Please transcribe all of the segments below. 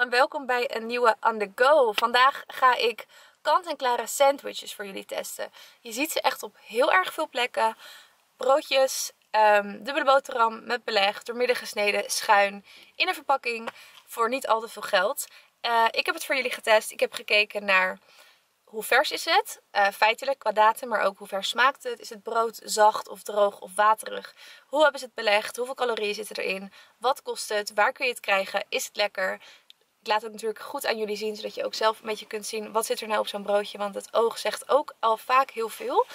En welkom bij een nieuwe On The Go. Vandaag ga ik kant-en-klare sandwiches voor jullie testen. Je ziet ze echt op heel erg veel plekken. Broodjes, um, dubbele boterham met beleg, doormidden gesneden, schuin, in een verpakking voor niet al te veel geld. Uh, ik heb het voor jullie getest. Ik heb gekeken naar hoe vers is het? Uh, feitelijk qua datum, maar ook hoe vers smaakt het? Is het brood zacht of droog of waterig? Hoe hebben ze het belegd? Hoeveel calorieën zitten erin? Wat kost het? Waar kun je het krijgen? Is het lekker? Ik laat het natuurlijk goed aan jullie zien, zodat je ook zelf een beetje kunt zien wat zit er nou op zo'n broodje. Want het oog zegt ook al vaak heel veel.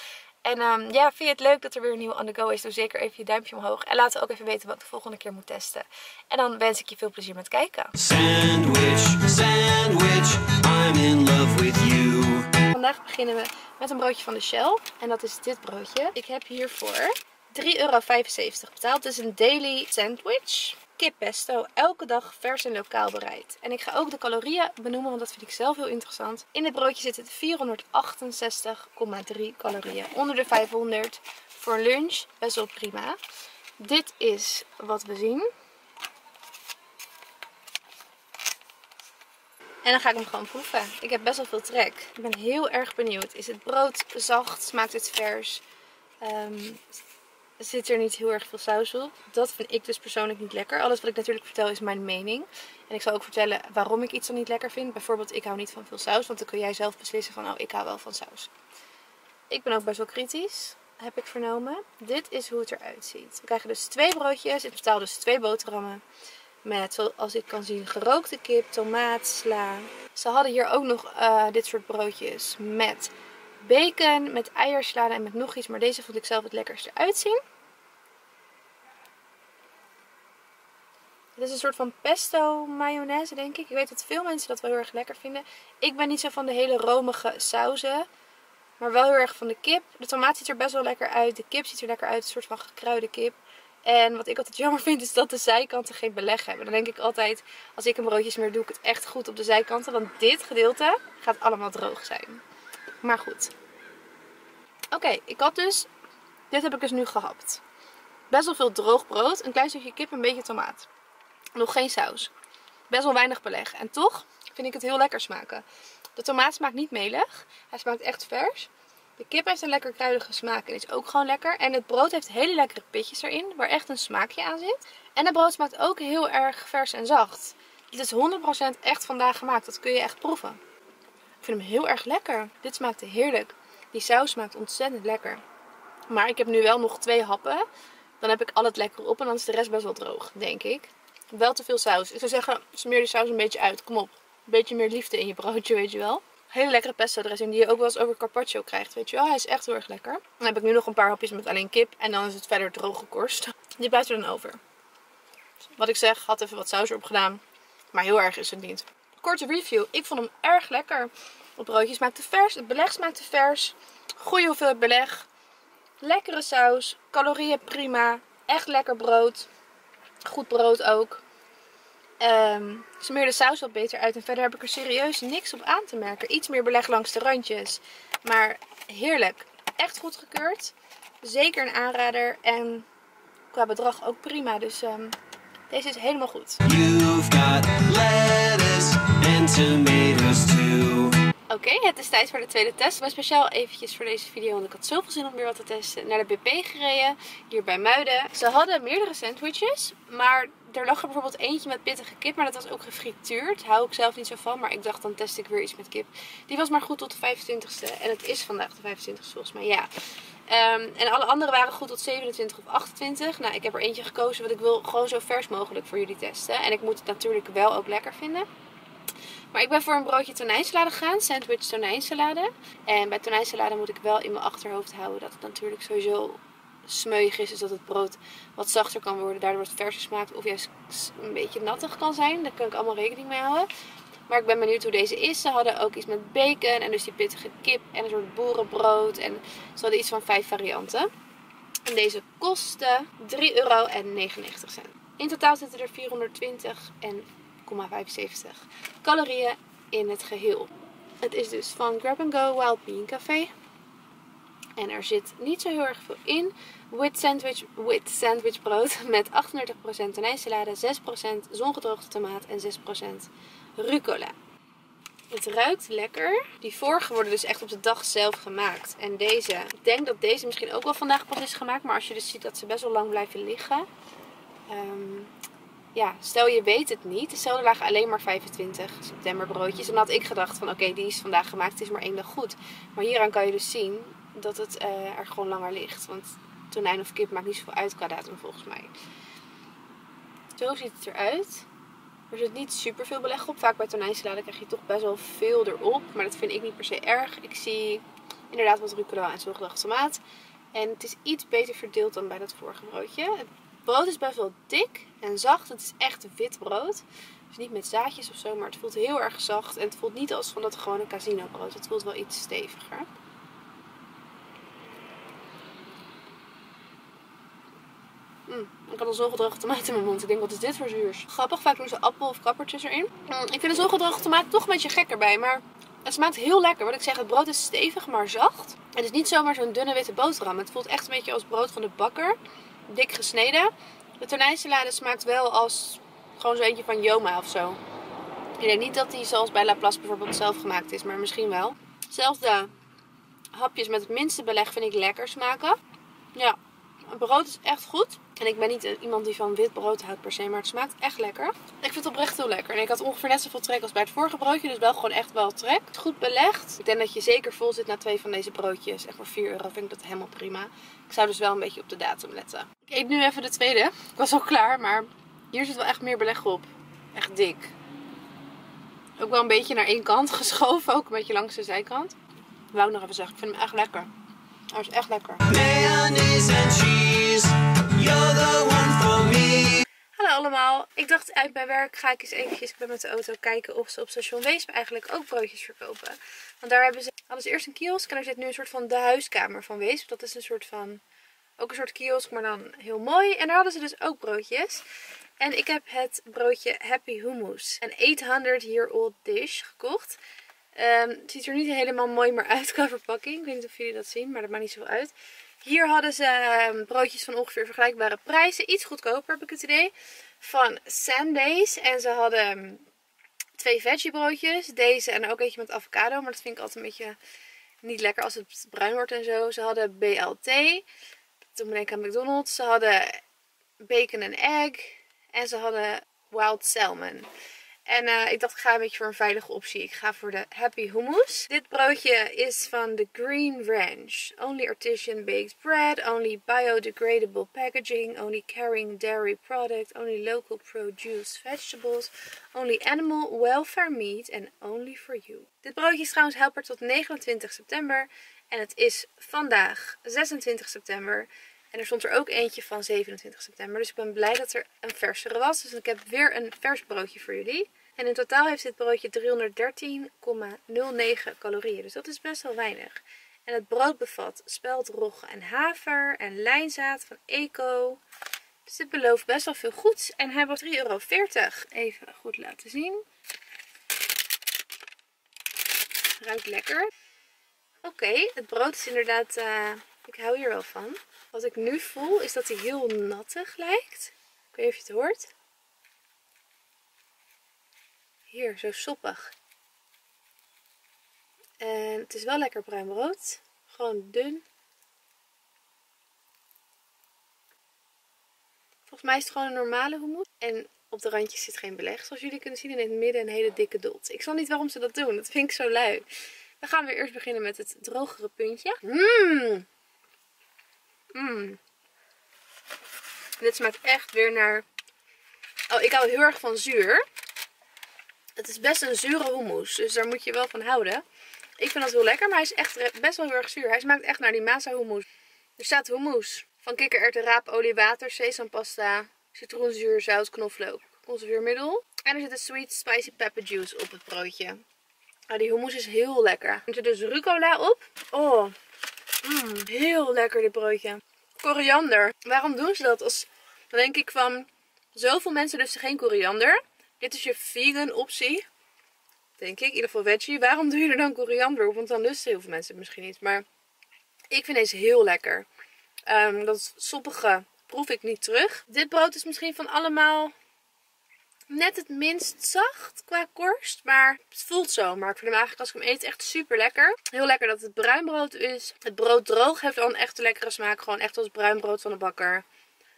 En um, ja, vind je het leuk dat er weer een nieuwe on the go is? Doe zeker even je duimpje omhoog. En laat ook even weten wat ik de volgende keer moet testen. En dan wens ik je veel plezier met kijken. Sandwich, sandwich, I'm in love with you. Vandaag beginnen we met een broodje van de Shell. En dat is dit broodje. Ik heb hiervoor 3,75 euro betaald. Het is een daily sandwich. Kip pesto, elke dag vers en lokaal bereid. En ik ga ook de calorieën benoemen, want dat vind ik zelf heel interessant. In dit broodje zitten 468,3 calorieën. Onder de 500 voor lunch, best wel prima. Dit is wat we zien. En dan ga ik hem gewoon proeven. Ik heb best wel veel trek. Ik ben heel erg benieuwd. Is het brood zacht? Smaakt het vers? Um, zit er niet heel erg veel saus op. Dat vind ik dus persoonlijk niet lekker. Alles wat ik natuurlijk vertel is mijn mening. En ik zal ook vertellen waarom ik iets dan niet lekker vind. Bijvoorbeeld ik hou niet van veel saus. Want dan kun jij zelf beslissen van oh ik hou wel van saus. Ik ben ook best wel kritisch. Heb ik vernomen. Dit is hoe het eruit ziet. We krijgen dus twee broodjes. In totaal dus twee boterhammen. Met, zoals ik kan zien, gerookte kip, tomaat, sla. Ze hadden hier ook nog uh, dit soort broodjes met bacon, met eiersalade en met nog iets. Maar deze vond ik zelf het lekkerste uitzien. Het is een soort van pesto mayonaise, denk ik. Ik weet dat veel mensen dat wel heel erg lekker vinden. Ik ben niet zo van de hele romige sauzen. Maar wel heel erg van de kip. De tomaat ziet er best wel lekker uit. De kip ziet er lekker uit. Een soort van gekruide kip. En wat ik altijd jammer vind is dat de zijkanten geen beleg hebben. Dan denk ik altijd, als ik een broodje smeer, doe ik het echt goed op de zijkanten. Want dit gedeelte gaat allemaal droog zijn. Maar goed. Oké, ik had dus, dit heb ik dus nu gehapt. Best wel veel droog brood, een klein stukje kip, een beetje tomaat. Nog geen saus. Best wel weinig beleg. En toch vind ik het heel lekker smaken. De tomaat smaakt niet melig. Hij smaakt echt vers. De kip heeft een lekker kruidige smaak en is ook gewoon lekker. En het brood heeft hele lekkere pitjes erin, waar echt een smaakje aan zit. En het brood smaakt ook heel erg vers en zacht. Dit is 100% echt vandaag gemaakt. Dat kun je echt proeven. Ik vind hem heel erg lekker. Dit smaakte heerlijk. Die saus smaakt ontzettend lekker. Maar ik heb nu wel nog twee happen. Dan heb ik al het lekker op en dan is de rest best wel droog, denk ik. Wel te veel saus. Ik zou zeggen, smeer die saus een beetje uit. Kom op. Een beetje meer liefde in je broodje, weet je wel. Hele lekkere pesto dressing die je ook wel eens over carpaccio krijgt, weet je wel. Hij is echt heel erg lekker. Dan heb ik nu nog een paar hapjes met alleen kip en dan is het verder droog gekorst. Die blijft er dan over. Wat ik zeg, had even wat saus erop gedaan. Maar heel erg is het niet. Korte review. Ik vond hem erg lekker. Het broodje smaakte vers. Het beleg smaakte vers. Goede hoeveelheid beleg. Lekkere saus. Calorieën prima. Echt lekker brood. Goed brood ook. Um, smeer de saus wat beter uit. En verder heb ik er serieus niks op aan te merken. Iets meer beleg langs de randjes. Maar heerlijk. Echt goed gekeurd. Zeker een aanrader. En qua bedrag ook prima. Dus um, deze is helemaal goed. You've got lettuce and. Oké, het is tijd voor de tweede test. Ik ben speciaal eventjes voor deze video, want ik had zoveel zin om weer wat te testen, naar de BP gereden, hier bij Muiden. Ze hadden meerdere sandwiches, maar er lag er bijvoorbeeld eentje met pittige kip, maar dat was ook gefrituurd. Hou ik zelf niet zo van, maar ik dacht dan test ik weer iets met kip. Die was maar goed tot de 25ste en het is vandaag de 25ste volgens mij, ja. Um, en alle andere waren goed tot 27 of 28. Nou, ik heb er eentje gekozen, want ik wil gewoon zo vers mogelijk voor jullie testen. En ik moet het natuurlijk wel ook lekker vinden. Maar ik ben voor een broodje tonijnsalade gegaan. Sandwich tonijnsalade. En bij tonijnsalade moet ik wel in mijn achterhoofd houden dat het natuurlijk sowieso smeuig is. Dus dat het brood wat zachter kan worden. Daardoor het verser smaakt. Of juist een beetje nattig kan zijn. Daar kan ik allemaal rekening mee houden. Maar ik ben benieuwd hoe deze is. Ze hadden ook iets met bacon. En dus die pittige kip. En een soort boerenbrood. En ze hadden iets van vijf varianten. En deze kostte 3,99 euro. In totaal zitten er 420 en 0,75 calorieën in het geheel. Het is dus van Grab and Go Wild Bean Café. En er zit niet zo heel erg veel in. Wit sandwich, wit sandwich brood met 38% tonijnsalade, 6% zongedroogde tomaat en 6% rucola. Het ruikt lekker. Die vorige worden dus echt op de dag zelf gemaakt. En deze, ik denk dat deze misschien ook wel vandaag pas is gemaakt. Maar als je dus ziet dat ze best wel lang blijven liggen. Um, ja, stel je weet het niet. Stel er lagen alleen maar 25 september broodjes. En dan had ik gedacht van oké, die is vandaag gemaakt. Het is maar één dag goed. Maar hieraan kan je dus zien dat het uh, er gewoon langer ligt. Want tonijn of kip maakt niet zoveel uit qua datum volgens mij. Zo ziet het eruit. Er zit niet super veel beleg op. Vaak bij tonijnsalade krijg je toch best wel veel erop. Maar dat vind ik niet per se erg. Ik zie inderdaad wat rucola en zogedagde tomaat. En het is iets beter verdeeld dan bij dat vorige broodje. Brood is best wel dik en zacht. Het is echt wit brood. Dus niet met zaadjes of zo, maar het voelt heel erg zacht. En het voelt niet als van dat gewone casino brood. Het voelt wel iets steviger. Mm, ik had al zo gedroogde tomaat in mijn mond. Ik denk, wat is dit voor zuurs? Grappig, vaak doen ze appel of kappertjes erin. Mm, ik vind de zo gedroogde tomaat toch een beetje gekker bij. Maar het smaakt heel lekker. Wat ik zeg, het brood is stevig, maar zacht. Het is niet zomaar zo'n dunne witte boterham. Het voelt echt een beetje als brood van de bakker. Dik gesneden. De tonijnsalade smaakt wel als gewoon zo eentje van Joma of zo. Ik denk niet dat die zoals bij La Place bijvoorbeeld zelf gemaakt is, maar misschien wel. Zelfs de hapjes met het minste beleg vind ik lekker smaken. Ja, het brood is echt goed. En ik ben niet iemand die van wit brood houdt per se, maar het smaakt echt lekker. Ik vind het oprecht heel lekker. En ik had ongeveer net zoveel trek als bij het vorige broodje, dus wel gewoon echt wel trek. Goed belegd. Ik denk dat je zeker vol zit na twee van deze broodjes. Echt voor 4 euro vind ik dat helemaal prima. Ik zou dus wel een beetje op de datum letten. Ik eet nu even de tweede. Ik was al klaar, maar hier zit wel echt meer beleg op. Echt dik. Ook wel een beetje naar één kant geschoven, ook een beetje langs de zijkant. Wou ik nog even zeggen, ik vind hem echt lekker. Hij is echt lekker. Mayonnaise and cheese, Hallo allemaal. Ik dacht uit mijn werk ga ik eens eventjes ik met de auto kijken of ze op station Weesp eigenlijk ook broodjes verkopen. Want daar hebben ze, ze eerst een kiosk en er zit nu een soort van de huiskamer van Weesp. Dat is een soort van, ook een soort kiosk, maar dan heel mooi. En daar hadden ze dus ook broodjes. En ik heb het broodje Happy Hummus. Een 800 year old dish gekocht. Um, het ziet er niet helemaal mooi meer uit qua verpakking. Ik weet niet of jullie dat zien, maar dat maakt niet zo uit. Hier hadden ze um, broodjes van ongeveer vergelijkbare prijzen. Iets goedkoper heb ik het idee. Van Sandays. En ze hadden um, twee veggie broodjes. Deze en ook eentje met avocado. Maar dat vind ik altijd een beetje niet lekker als het bruin wordt en zo. Ze hadden BLT. Toen ben ik aan McDonald's. Ze hadden bacon en egg. En ze hadden wild salmon. En uh, ik dacht, ik ga een beetje voor een veilige optie. Ik ga voor de Happy Hummus. Dit broodje is van The Green Ranch. Only artisan baked bread. Only biodegradable packaging. Only carrying dairy product. Only local produce vegetables. Only animal welfare meat. And only for you. Dit broodje is trouwens helper tot 29 september. En het is vandaag 26 september. En er stond er ook eentje van 27 september. Dus ik ben blij dat er een versere was. Dus ik heb weer een vers broodje voor jullie. En in totaal heeft dit broodje 313,09 calorieën. Dus dat is best wel weinig. En het brood bevat speldrogge en haver en lijnzaad van Eco. Dus dit belooft best wel veel goeds. En hij was 3,40 euro. Even goed laten zien. Ruikt lekker. Oké, het brood is inderdaad... Uh, ik hou hier wel van. Wat ik nu voel is dat hij heel nattig lijkt. Ik weet niet of je het hoort. Hier, zo soppig. En het is wel lekker bruin brood. Gewoon dun. Volgens mij is het gewoon een normale hummus. En op de randjes zit geen beleg. Zoals jullie kunnen zien in het midden een hele dikke dot. Ik snap niet waarom ze dat doen. Dat vind ik zo lui. Dan gaan we eerst beginnen met het drogere puntje. Mmm. Mmm. Dit smaakt echt weer naar... Oh, ik hou heel erg van zuur. Het is best een zure hummus, dus daar moet je wel van houden. Ik vind dat heel lekker, maar hij is echt best wel heel erg zuur. Hij smaakt echt naar die masa hummus. Er staat hummus van kikkererwten, raapolie, water, sesampasta, citroenzuur, zout, knoflook, conserveermiddel. En er zit een sweet spicy pepper juice op het broodje. Nou, die hummus is heel lekker. Er zit dus rucola op. Oh, mm, heel lekker dit broodje. Koriander. Waarom doen ze dat? Als, dan denk ik van, zoveel mensen lusten geen koriander. Dit is je vegan optie. Denk ik. In ieder geval veggie. Waarom doe je er dan koriander op? Want dan lusten heel veel mensen het misschien niet. Maar Ik vind deze heel lekker. Um, dat soppige proef ik niet terug. Dit brood is misschien van allemaal net het minst zacht qua korst. Maar het voelt zo. Maar ik vind hem eigenlijk als ik hem eet echt super lekker. Heel lekker dat het bruin brood is. Het brood droog heeft al een echt lekkere smaak. Gewoon echt als bruin brood van de bakker.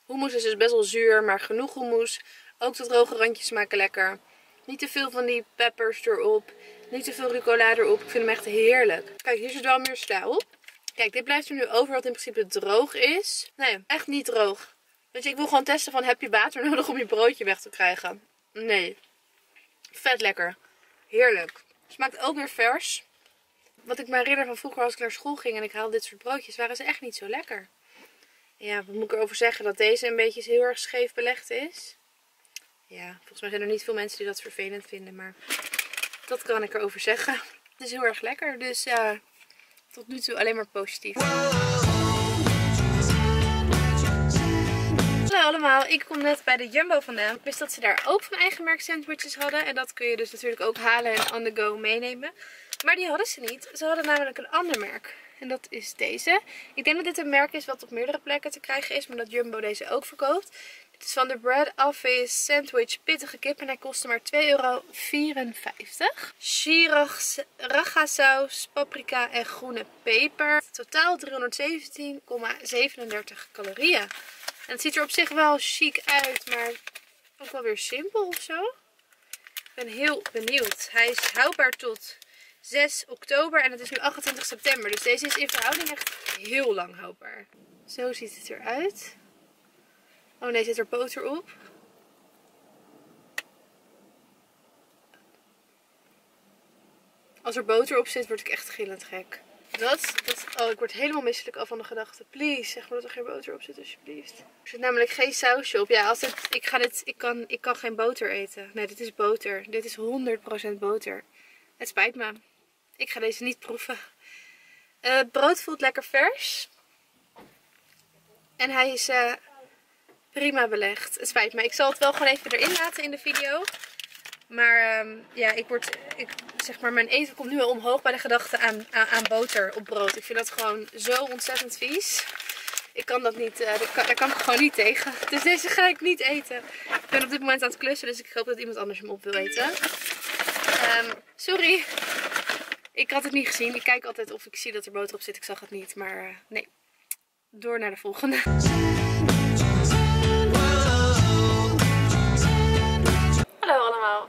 Hummus is dus best wel zuur, maar genoeg hummus. Ook de droge randjes smaken lekker. Niet te veel van die peppers erop. Niet te veel rucola erop. Ik vind hem echt heerlijk. Kijk, hier zit wel meer sla op. Kijk, dit blijft er nu over wat in principe droog is. Nee, echt niet droog. Dus ik wil gewoon testen van heb je water nodig om je broodje weg te krijgen. Nee. Vet lekker. Heerlijk. Smaakt ook weer vers. Wat ik me herinner van vroeger als ik naar school ging en ik haalde dit soort broodjes, waren ze echt niet zo lekker. Ja, wat moet ik erover zeggen? Dat deze een beetje heel erg scheef belegd is. Ja, volgens mij zijn er niet veel mensen die dat vervelend vinden, maar dat kan ik erover zeggen. Het is heel erg lekker, dus uh, tot nu toe alleen maar positief. Hallo allemaal, ik kom net bij de Jumbo vandaan. Ik wist dat ze daar ook van eigen merk sandwiches hadden. En dat kun je dus natuurlijk ook halen en on the go meenemen. Maar die hadden ze niet. Ze hadden namelijk een ander merk. En dat is deze. Ik denk dat dit een merk is wat op meerdere plekken te krijgen is. Maar dat Jumbo deze ook verkoopt. Dit is van de Bread Office Sandwich Pittige Kip. En hij kostte maar 2,54 euro. Shiraga saus, paprika en groene peper. Totaal 317,37 calorieën. En het ziet er op zich wel chic uit. Maar ook wel weer simpel of zo. Ik ben heel benieuwd. Hij is houdbaar tot 6 oktober en het is nu 28 september. Dus deze is in verhouding echt heel lang houdbaar. Zo ziet het eruit. Oh nee, zit er boter op. Als er boter op zit, word ik echt gillend gek. Dat, dat, oh, ik word helemaal misselijk af van de gedachte. Please, zeg maar dat er geen boter op zit, alsjeblieft. Er zit namelijk geen sausje op. Ja, als het, ik, ga dit, ik, kan, ik kan geen boter eten. Nee, dit is boter. Dit is 100% boter. Het spijt me. Ik ga deze niet proeven. Het brood voelt lekker vers. En hij is uh, prima belegd. Het spijt me. Ik zal het wel gewoon even erin laten in de video. Maar um, ja, ik word, ik, zeg maar, mijn eten komt nu al omhoog bij de gedachte aan, aan, boter op brood. Ik vind dat gewoon zo ontzettend vies. Ik kan dat niet, uh, daar, kan, kan ik gewoon niet tegen. Dus deze ga ik niet eten. Ik ben op dit moment aan het klussen, dus ik hoop dat iemand anders hem op wil eten. Um, sorry. Ik had het niet gezien. Ik kijk altijd of ik zie dat er boter op zit. Ik zag het niet. Maar uh, nee. Door naar de volgende.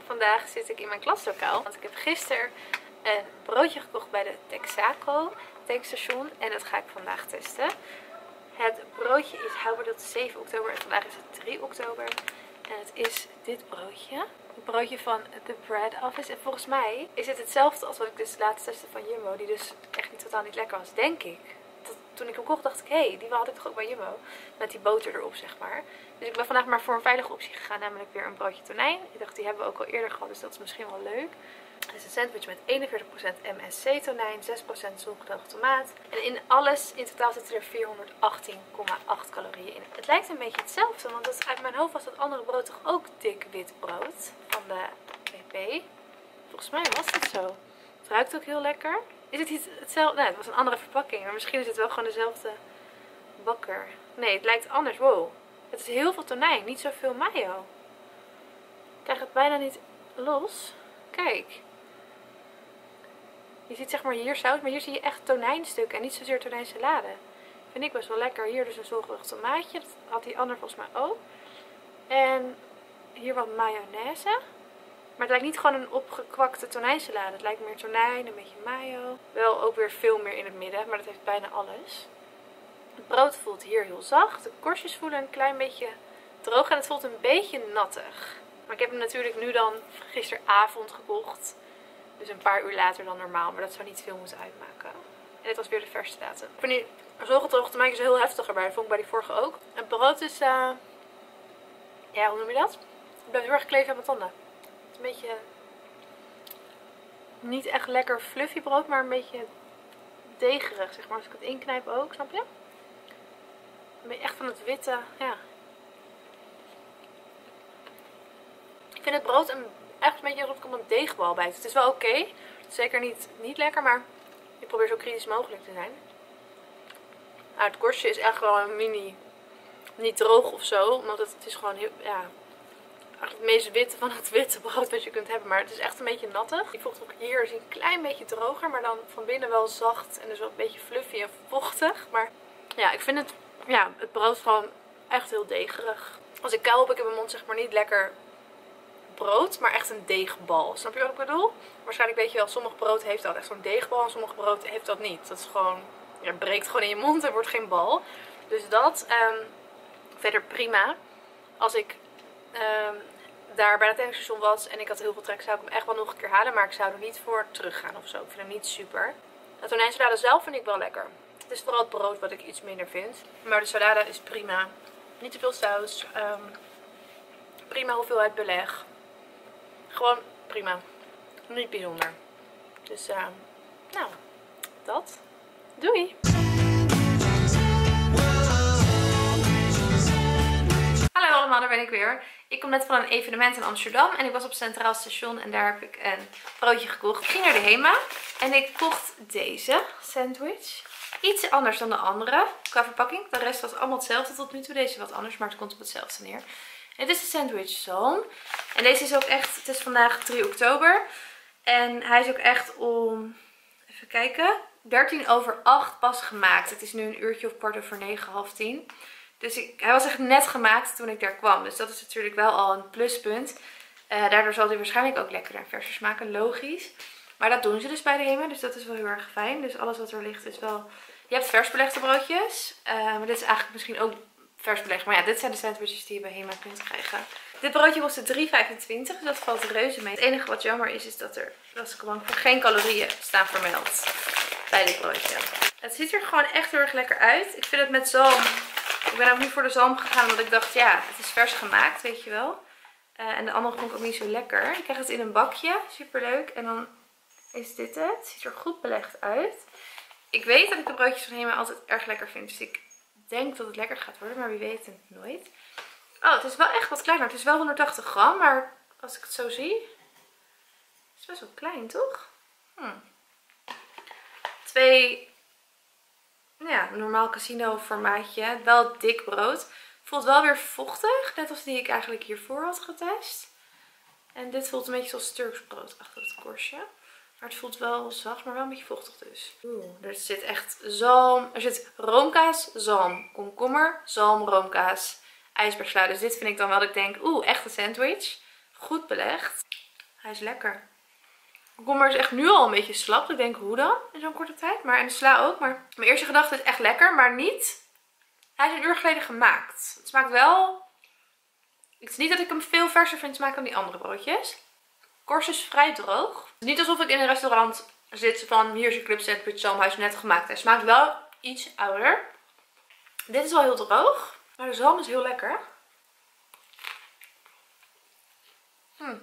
Vandaag zit ik in mijn klaslokaal. Want ik heb gisteren een broodje gekocht bij de Texaco tankstation. En dat ga ik vandaag testen. Het broodje is houdbaar tot 7 oktober. En vandaag is het 3 oktober. En het is dit broodje broodje van The Bread Office. En volgens mij is het hetzelfde als wat ik dus laatst testte van Jumbo. Die dus echt niet totaal niet lekker was, denk ik. Toen ik hem kocht dacht ik, hé, hey, die had ik toch ook bij Jumbo. Met die boter erop, zeg maar. Dus ik ben vandaag maar voor een veilige optie gegaan. Namelijk weer een broodje tonijn. Ik dacht, die hebben we ook al eerder gehad. Dus dat is misschien wel leuk. Het is een sandwich met 41% MSC tonijn, 6% zongedroogde tomaat. En in alles, in totaal zitten er 418,8 calorieën in. Het lijkt een beetje hetzelfde, want uit mijn hoofd was dat andere brood toch ook dik wit brood van de BP. Volgens mij was het zo. Het ruikt ook heel lekker. Is het niet hetzelfde? Nee, het was een andere verpakking, maar misschien is het wel gewoon dezelfde bakker. Nee, het lijkt anders. Wow. Het is heel veel tonijn, niet zoveel mayo. Ik krijg het bijna niet los. Kijk. Je ziet zeg maar hier zout, maar hier zie je echt tonijnstuk en niet zozeer tonijnsalade. Vind ik best wel lekker. Hier dus een zolgerig tomaatje. Dat had die ander volgens mij ook. En hier wat mayonaise. Maar het lijkt niet gewoon een opgekwakte tonijnsalade. Het lijkt meer tonijn, een beetje mayo. Wel ook weer veel meer in het midden, maar dat heeft bijna alles. Het brood voelt hier heel zacht. De korstjes voelen een klein beetje droog en het voelt een beetje nattig. Maar ik heb hem natuurlijk nu dan gisteravond gekocht. Dus een paar uur later dan normaal. Maar dat zou niet veel moeten uitmaken. En dit was weer de verste datum. Ik vind die zolgedroogde maak is heel heftig erbij. Dat vond ik bij die vorige ook. Het brood is... Uh... Ja, hoe noem je dat? Het blijft heel erg kleven aan mijn tanden. Het is een beetje... Niet echt lekker fluffy brood, maar een beetje degerig, zeg maar. Als ik het inknijp ook, snap je? Beetje echt van het witte, ja. Ik vind het brood een echt een beetje alsof ik op een deegbal bijt. Het is wel oké. Zeker niet, niet lekker, maar ik probeer zo kritisch mogelijk te zijn. Nou, het korstje is echt wel een mini, niet droog of zo. Omdat het, het is gewoon heel, ja, het meest witte van het witte brood wat je kunt hebben. Maar het is echt een beetje nattig. Die ook hier is een klein beetje droger. Maar dan van binnen wel zacht. En dus wel een beetje fluffy en vochtig. Maar ja, ik vind het, ja, het brood gewoon echt heel degerig. Als ik kou heb ik in mijn mond zeg maar niet lekker brood, maar echt een deegbal. Snap je wat ik bedoel? Waarschijnlijk weet je wel, sommige brood heeft dat echt zo'n deegbal en sommige brood heeft dat niet. Dat is gewoon, ja, breekt gewoon in je mond en wordt geen bal. Dus dat, um, verder prima. Als ik um, daar bij het tankstation was en ik had heel veel trek, zou ik hem echt wel nog een keer halen. Maar ik zou er niet voor teruggaan of zo. Ik vind hem niet super. De tonijnsalade zelf vind ik wel lekker. Het is vooral het brood wat ik iets minder vind. Maar de salade is prima. Niet te veel saus. Um, prima hoeveelheid beleg. Gewoon prima. Niet bijzonder. Dus uh, nou, dat. Doei! Hallo allemaal, daar ben ik weer. Ik kom net van een evenement in Amsterdam en ik was op Centraal Station en daar heb ik een broodje gekocht. Ik ging naar de HEMA en ik kocht deze sandwich. Iets anders dan de andere qua verpakking. De rest was allemaal hetzelfde tot nu toe. Deze wat anders, maar het komt op hetzelfde neer. Het is de sandwich zalm. En deze is ook echt, het is vandaag 3 oktober. En hij is ook echt om, even kijken, 13 over 8 pas gemaakt. Het is nu een uurtje of kwart over 9, half 10. Dus ik, hij was echt net gemaakt toen ik daar kwam. Dus dat is natuurlijk wel al een pluspunt. Uh, daardoor zal hij waarschijnlijk ook lekker en verser smaken, logisch. Maar dat doen ze dus bij de Hema, dus dat is wel heel erg fijn. Dus alles wat er ligt is wel... Je hebt vers belegde broodjes, uh, maar dit is eigenlijk misschien ook vers beleg. Maar ja, dit zijn de sandwiches die je bij Hema kunt krijgen. Dit broodje kostte 3,25, dus dat valt reuze mee. Het enige wat jammer is, is dat er, dat is geen calorieën staan vermeld bij dit broodje. Het ziet er gewoon echt heel erg lekker uit. Ik vind het met zalm, ik ben ook niet voor de zalm gegaan, omdat ik dacht, ja, het is vers gemaakt, weet je wel. Uh, en de andere vond ik ook niet zo lekker. Ik krijg het in een bakje, super leuk. En dan is dit. Het ziet er goed belegd uit. Ik weet dat ik de broodjes van Hema altijd erg lekker vind, dus ik denk dat het lekker gaat worden, maar wie weet het nooit. Oh, het is wel echt wat kleiner. Het is wel 180 gram, maar als ik het zo zie, is het best wel klein, toch? Hm. Twee, ja, normaal casino formaatje. Wel dik brood. Voelt wel weer vochtig, net als die ik eigenlijk hiervoor had getest. En dit voelt een beetje zoals Turks brood achter het korstje. Maar het voelt wel zacht, maar wel een beetje vochtig dus. Oeh, er zit echt zalm. Er zit roomkaas, zalm, komkommer, zalm, roomkaas, ijsbergsla. Dus dit vind ik dan wel dat ik denk, oeh, echt een sandwich. Goed belegd. Hij is lekker. Komkommer is echt nu al een beetje slap. Ik denk, hoe dan? In zo'n korte tijd. Maar en de sla ook. Maar mijn eerste gedachte is echt lekker, maar niet. Hij is een uur geleden gemaakt. Het smaakt wel... Het is niet dat ik hem veel verser vind smaken dan die andere broodjes. Korst is vrij droog. Niet alsof ik in een restaurant zit van hier is je club sandwich zalm. Hij is net gemaakt. Hij smaakt wel iets ouder. Dit is wel heel droog. Maar de zalm is heel lekker. Hm.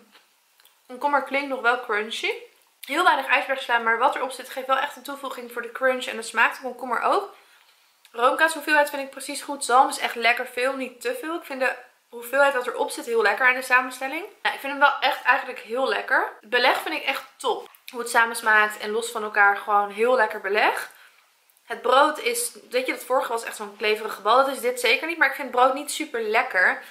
Een kommer klinkt nog wel crunchy. Heel weinig ijsbergsla, maar wat erop zit geeft wel echt een toevoeging voor de crunch en de smaak. De komkommer ook. Roomkaas hoeveelheid vind ik precies goed. Zalm is echt lekker veel, niet te veel. Ik vind de hoeveelheid wat erop zit heel lekker in de samenstelling. Ik vind hem wel echt eigenlijk heel lekker. Het beleg vind ik echt top. Hoe het samensmaakt en los van elkaar gewoon heel lekker beleg. Het brood is, weet je, dat vorige was echt zo'n kleverige bal. Dat is dit zeker niet, maar ik vind brood niet super lekker.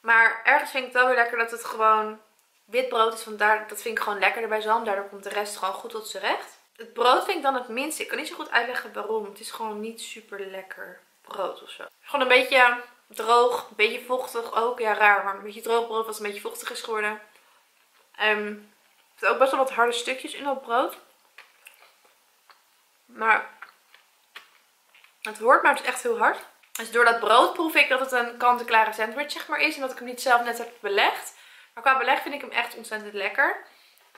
Maar ergens vind ik het wel weer lekker dat het gewoon wit brood is. Want daar, dat vind ik gewoon lekkerder bij zalm. Daardoor komt de rest gewoon goed tot zijn recht. Het brood vind ik dan het minste. Ik kan niet zo goed uitleggen waarom. Het is gewoon niet super lekker brood of zo. Gewoon een beetje droog, een beetje vochtig ook. Ja, raar, maar een beetje droog brood wat een beetje vochtig is geworden. Um, er zitten ook best wel wat harde stukjes in dat brood. Maar het wordt maar het is echt heel hard. Dus door dat brood proef ik dat het een kant-en-klare sandwich zeg maar is. En dat ik hem niet zelf net heb belegd. Maar qua beleg vind ik hem echt ontzettend lekker.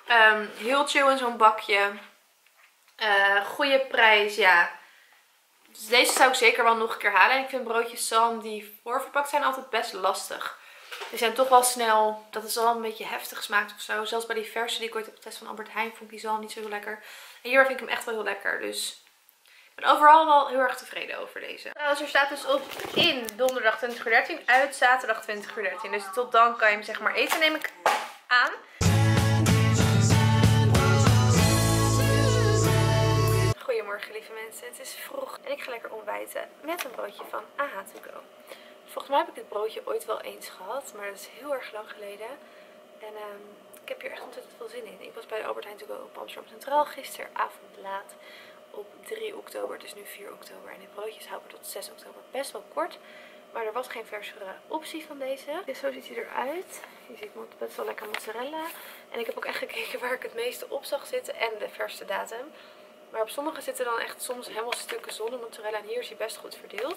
Um, heel chill in zo'n bakje. Uh, goede prijs, ja. Dus deze zou ik zeker wel nog een keer halen. En ik vind broodjes zalm die voorverpakt zijn altijd best lastig. Die zijn toch wel snel, dat het zalm een beetje heftig smaakt of zo. Zelfs bij die verse die ik ooit heb getest van Albert Heijn vond ik die zalm niet zo heel lekker. En hier vind ik hem echt wel heel lekker. Dus ik ben overal wel heel erg tevreden over deze. Nou, dus er staat dus op in donderdag 20 uur 13 uit zaterdag 20 uur 13. Dus tot dan kan je hem zeg maar eten neem ik aan. Goedemorgen lieve mensen, het is vroeg en ik ga lekker ontbijten met een broodje van AHA To Go. Volgens mij heb ik dit broodje ooit wel eens gehad, maar dat is heel erg lang geleden. En um, ik heb hier echt ontzettend veel zin in. Ik was bij Albert Heijn To Go op Amsterdam Centraal gisteravond laat op 3 oktober. Het is nu 4 oktober en dit broodje is houden tot 6 oktober. Best wel kort, maar er was geen versere optie van deze. Dus zo ziet hij eruit. Je ziet best wel lekker mozzarella. En ik heb ook echt gekeken waar ik het meeste op zag zitten en de verste datum. Maar op sommige zitten dan echt soms helemaal stukken zonder mozzarella. En hier is hij best goed verdeeld.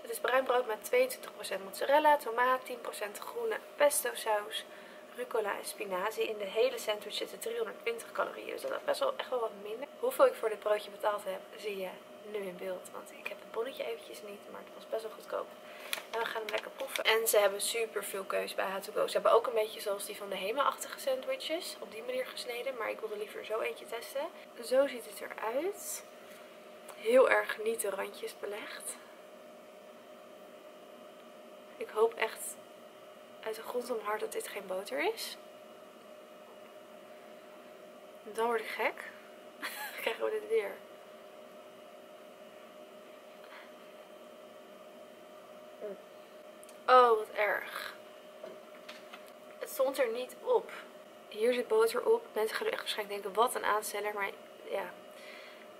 Het is bruin brood met 22% mozzarella, tomaat, 10% groene pesto saus, rucola en spinazie. In de hele sandwich zitten 320 calorieën. Dus dat is best wel echt wel wat minder. Hoeveel ik voor dit broodje betaald heb, zie je nu in beeld. Want ik heb het bonnetje eventjes niet, maar het was best wel goedkoop. En we gaan hem lekker proeven. En ze hebben super veel keus bij H2Go. Ze hebben ook een beetje zoals die van de Hema-achtige sandwiches. Op die manier gesneden. Maar ik wilde liever zo eentje testen. Zo ziet het eruit. Heel erg niet de randjes belegd. Ik hoop echt uit de grond mijn hart dat dit geen boter is. Dan word ik gek. krijgen we dit weer. Oh, wat erg. Het stond er niet op. Hier zit boter op. Mensen gaan nu echt waarschijnlijk denken, wat een aansteller. Maar ja,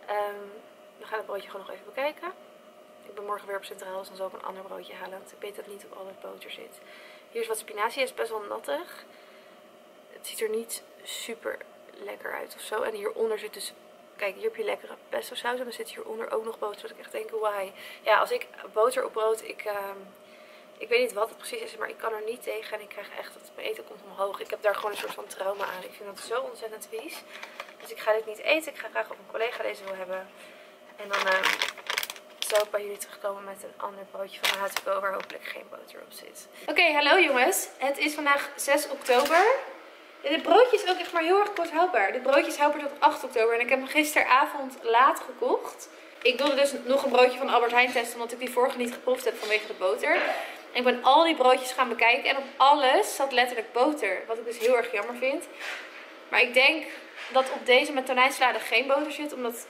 um, we gaan het broodje gewoon nog even bekijken. Ik ben morgen weer op Centraal, dus dan zal ik een ander broodje halen. Want ik weet dat niet op al het boter zit. Hier is wat spinazie, het is best wel nattig. Het ziet er niet super lekker uit of zo. En hieronder zit dus Kijk, hier heb je lekkere pesto saus. En dan zit hieronder ook nog boter. Dat ik echt denk, why? Ja, als ik boter op brood... Ik, uh, ik weet niet wat het precies is, maar ik kan er niet tegen. En ik krijg echt dat mijn eten komt omhoog. Ik heb daar gewoon een soort van trauma aan. Ik vind dat zo ontzettend vies. Dus ik ga dit niet eten. Ik ga graag of een collega deze wil hebben. En dan uh, zal ik bij jullie terugkomen met een ander broodje van Hatuko waar hopelijk geen boter op zit. Oké, hallo jongens. Het is vandaag 6 oktober. En dit broodje is ook echt maar heel erg kort houdbaar. Dit broodje is houdbaar tot 8 oktober. En ik heb hem gisteravond laat gekocht. Ik wilde dus nog een broodje van Albert Heijn testen. Omdat ik die vorige niet geproefd heb vanwege de boter. En ik ben al die broodjes gaan bekijken. En op alles zat letterlijk boter. Wat ik dus heel erg jammer vind. Maar ik denk dat op deze met tonijnsalade geen boter zit. Omdat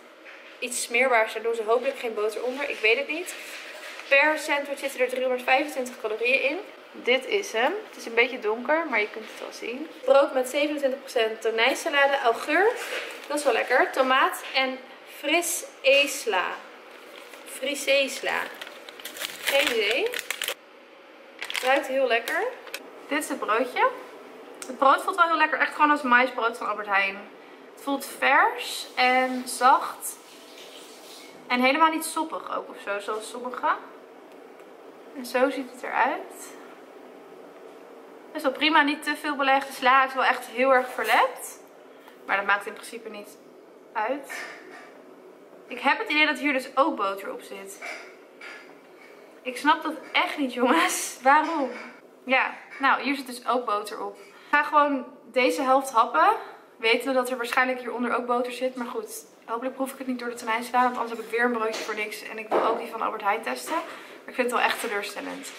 iets smeerbaars. Daar doen ze hopelijk geen boter onder. Ik weet het niet. Per sandwich zitten er 325 calorieën in. Dit is hem. Het is een beetje donker, maar je kunt het wel zien. Brood met 27% tonijnsalade, augurk. Dat is wel lekker. Tomaat en fris esla. Fris esla. Geen idee. Het ruikt heel lekker. Dit is het broodje. Het brood voelt wel heel lekker. Echt gewoon als maisbrood van Albert Heijn. Het voelt vers en zacht. En helemaal niet soppig ook of zo, zoals sommige. En zo ziet het eruit. Is wel prima, niet te veel belegd. De sla is wel echt heel erg verlept. Maar dat maakt in principe niet uit. Ik heb het idee dat hier dus ook boter op zit. Ik snap dat echt niet jongens. Waarom? Ja, nou hier zit dus ook boter op. Ik ga gewoon deze helft happen. Weten dat er waarschijnlijk hieronder ook boter zit. Maar goed, hopelijk proef ik het niet door de tonijn slaan. Want anders heb ik weer een broodje voor niks. En ik wil ook die van Albert Heijn testen. Maar ik vind het wel echt teleurstellend.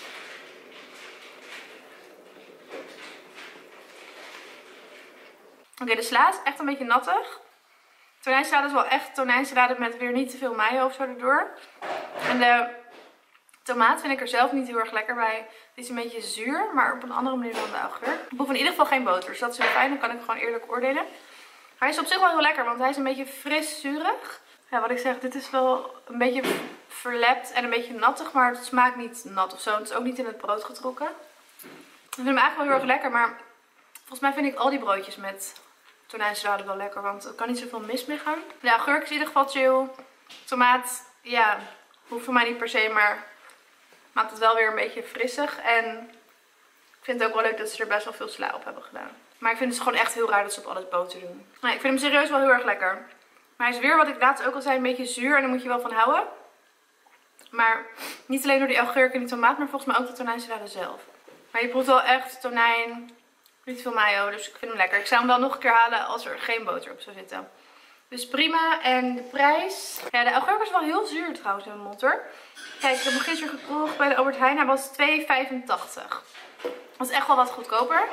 Oké, de sla is echt een beetje nattig. Tonijnsalade is wel echt tonijnsalade met weer niet te veel mayo of zo erdoor. En de tomaat vind ik er zelf niet heel erg lekker bij. Die is een beetje zuur, maar op een andere manier dan de augurk. Ik hoef in ieder geval geen boter, dus dat is heel fijn. Dan kan ik gewoon eerlijk oordelen. Hij is op zich wel heel lekker, want hij is een beetje fris zuurig. Ja, wat ik zeg, dit is wel een beetje verlept en een beetje nattig, maar het smaakt niet nat of zo. Het is ook niet in het brood getrokken. Ik vind hem eigenlijk wel heel erg lekker, maar volgens mij vind ik al die broodjes met tonijnsalade wel lekker, want er kan niet zoveel mis mee gaan. Ja, gurk is in ieder geval chill. Tomaat, ja, hoeft voor mij niet per se, maar maakt het wel weer een beetje frissig. En ik vind het ook wel leuk dat ze er best wel veel sla op hebben gedaan. Maar ik vind het gewoon echt heel raar dat ze op alles boter doen. Ik vind hem serieus wel heel erg lekker. Maar hij is weer, wat ik laatst ook al zei, een beetje zuur en daar moet je wel van houden. Maar niet alleen door die augurk en die tomaat, maar volgens mij ook de tonijnsalade zelf. Maar je proeft wel echt tonijn, niet veel mayo, dus ik vind hem lekker. Ik zou hem wel nog een keer halen als er geen boter op zou zitten. Dus prima. En de prijs. Ja, de augurk is wel heel zuur trouwens in mijn mond. Kijk, ik heb hem gisteren gekocht bij de Albert Heijn. Hij was 2,85. Dat is echt wel wat goedkoper.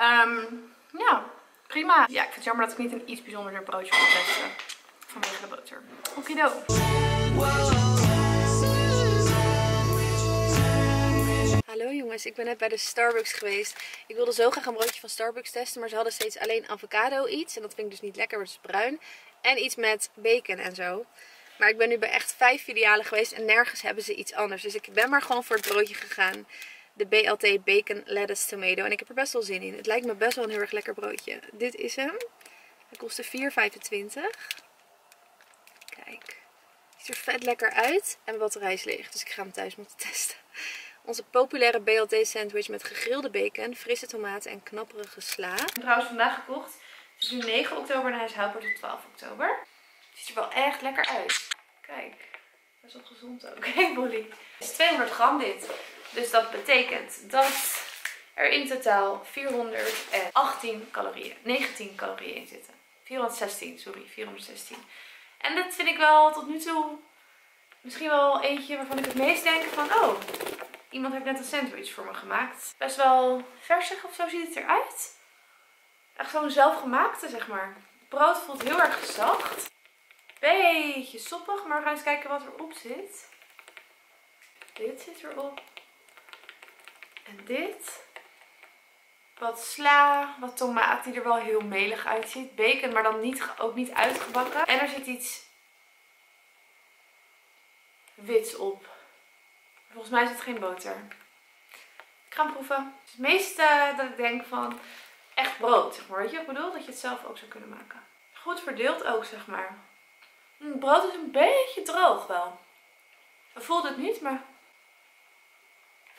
Um, ja, prima. Ja, ik vind het jammer dat ik niet een iets bijzonderder broodje kon testen. vanwege de boter. Okido. Hallo jongens, ik ben net bij de Starbucks geweest. Ik wilde zo graag een broodje van Starbucks testen, maar ze hadden steeds alleen avocado iets. En dat vind ik dus niet lekker, want het is bruin. En iets met bacon en zo. Maar ik ben nu bij echt vijf filialen geweest en nergens hebben ze iets anders. Dus ik ben maar gewoon voor het broodje gegaan. De BLT Bacon Lettuce Tomato. En ik heb er best wel zin in. Het lijkt me best wel een heel erg lekker broodje. Dit is hem. Hij kostte 4,25. Kijk. Ziet er vet lekker uit. En batterij is leeg. Dus ik ga hem thuis moeten testen. Onze populaire BLT sandwich met gegrilde bacon, frisse tomaten en knapperige sla. Ik heb trouwens vandaag gekocht. Het is nu 9 oktober en hij is houdbaar tot 12 oktober. Ziet er wel echt lekker uit. Kijk, best wel gezond ook. Kijk Bolly. Het is 200 gram dit. Dus dat betekent dat er in totaal 418 calorieën, 19 calorieën in zitten. 416, sorry, 416. En dat vind ik wel tot nu toe misschien wel eentje waarvan ik het meest denk van, oh, iemand heeft net een sandwich voor me gemaakt. Best wel versig of zo ziet het eruit. Echt zo'n zelfgemaakte, zeg maar. Het brood voelt heel erg zacht. Beetje soppig, maar we gaan eens kijken wat erop zit. Dit zit erop. En dit. Wat sla, wat tomaat die er wel heel melig uitziet. Bacon, maar dan niet, ook niet uitgebakken. En er zit iets wits op. Volgens mij is het geen boter. Ik ga hem proeven. Het meeste dat ik denk van echt brood, zeg. Weet je wat ik bedoel? Dat je het zelf ook zou kunnen maken. Goed verdeeld ook, zeg maar. Het brood is een beetje droog wel. We voelt het niet, maar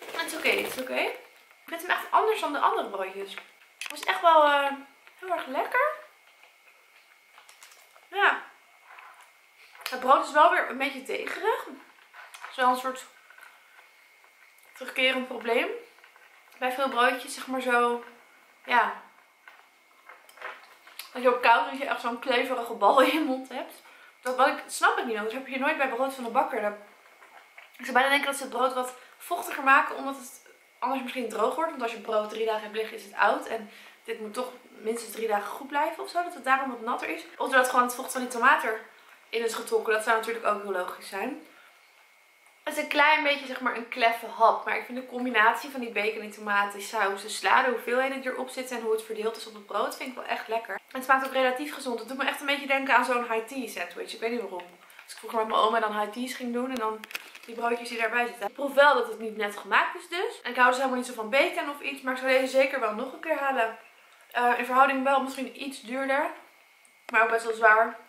het is oké, het is oké. Ik vind hem echt anders dan de andere broodjes. Het is echt wel uh, heel erg lekker. Ja. Het brood is wel weer een beetje degerig. Het is wel een soort terugkerend probleem. Bij veel broodjes zeg maar zo, ja. Als je op koud dat je echt zo'n kleverige bal in je mond hebt. Dat wat ik, snap ik niet, dat heb je nooit bij brood van de bakker. ik zou bijna denken dat ze het brood wat vochtiger maken, omdat het anders misschien droog wordt. Want als je brood drie dagen hebt liggen is het oud. En dit moet toch minstens drie dagen goed blijven of zo. Dat het daarom wat natter is. Of dat gewoon het vocht van die tomaten in is getrokken. Dat zou natuurlijk ook heel logisch zijn. Het is een klein beetje zeg maar een kleffe hap. Maar ik vind de combinatie van die bacon, die tomaten, saus, de sla, de hoeveelheden die erop zitten en hoe het verdeeld is op het brood vind ik wel echt lekker. En het smaakt ook relatief gezond. Het doet me echt een beetje denken aan zo'n high tea sandwich. Ik weet niet waarom. Als ik vroeger met mijn oma dan high teas ging doen en dan die broodjes die daarbij zitten. Ik proef wel dat het niet net gemaakt is dus. En ik hou dus helemaal niet zo van bacon of iets. Maar ik zou deze zeker wel nog een keer halen. Uh, in verhouding wel misschien iets duurder. Maar ook best wel zwaar.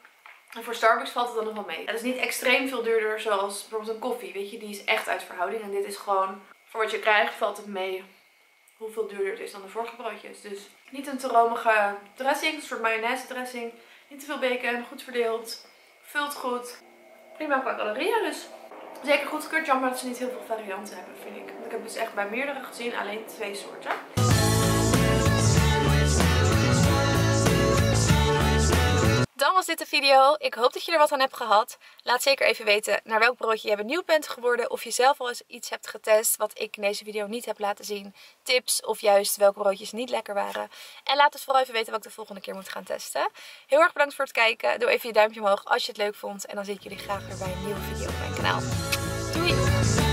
En voor Starbucks valt het dan nog wel mee. Het is niet extreem veel duurder zoals bijvoorbeeld een koffie. Weet je, die is echt uit verhouding. En dit is gewoon, voor wat je krijgt valt het mee hoeveel duurder het is dan de vorige broodjes. Dus niet een te romige dressing. Een soort mayonaise dressing. Niet te veel bacon. Goed verdeeld. Vult goed. Prima qua calorieën dus. Zeker goedkeurd. Jammer dat ze niet heel veel varianten hebben vind ik. Ik heb dus echt bij meerdere gezien. Alleen twee soorten. Was dit de video. Ik hoop dat je er wat aan hebt gehad. Laat zeker even weten naar welk broodje je benieuwd bent geworden. Of je zelf al eens iets hebt getest wat ik in deze video niet heb laten zien. Tips of juist welke broodjes niet lekker waren. En laat dus vooral even weten wat ik de volgende keer moet gaan testen. Heel erg bedankt voor het kijken. Doe even je duimpje omhoog als je het leuk vond. En dan zie ik jullie graag weer bij een nieuwe video op mijn kanaal. Doei!